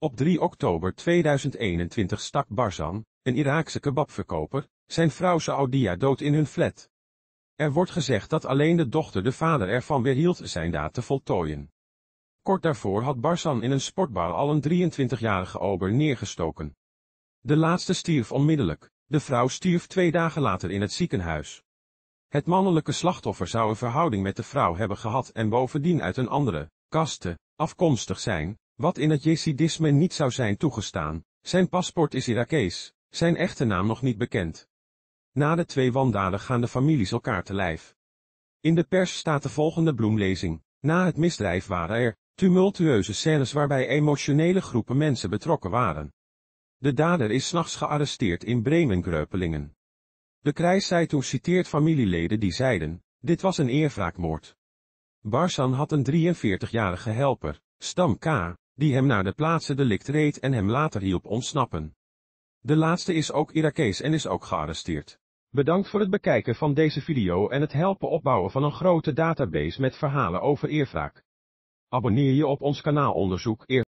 Op 3 oktober 2021 stak Barzan, een Iraakse kebabverkoper, zijn vrouw Saoudia dood in hun flat. Er wordt gezegd dat alleen de dochter de vader ervan weerhield zijn daad te voltooien. Kort daarvoor had Barzan in een sportbar al een 23-jarige ober neergestoken. De laatste stierf onmiddellijk, de vrouw stierf twee dagen later in het ziekenhuis. Het mannelijke slachtoffer zou een verhouding met de vrouw hebben gehad en bovendien uit een andere, kaste, afkomstig zijn, wat in het Jezidisme niet zou zijn toegestaan. Zijn paspoort is Irakees, zijn echte naam nog niet bekend. Na de twee wandaden gaan de families elkaar te lijf. In de pers staat de volgende bloemlezing. Na het misdrijf waren er tumultueuze scènes waarbij emotionele groepen mensen betrokken waren. De dader is s'nachts gearresteerd in Bremen-Greupelingen. De krijgszeitung citeert familieleden die zeiden, dit was een eerwraakmoord. Barsan had een 43-jarige helper, Stam K., die hem naar de plaatsen delict reed en hem later hielp ontsnappen. De laatste is ook Irakees en is ook gearresteerd. Bedankt voor het bekijken van deze video en het helpen opbouwen van een grote database met verhalen over eerwraak. Abonneer je op ons kanaal Onderzoek Eer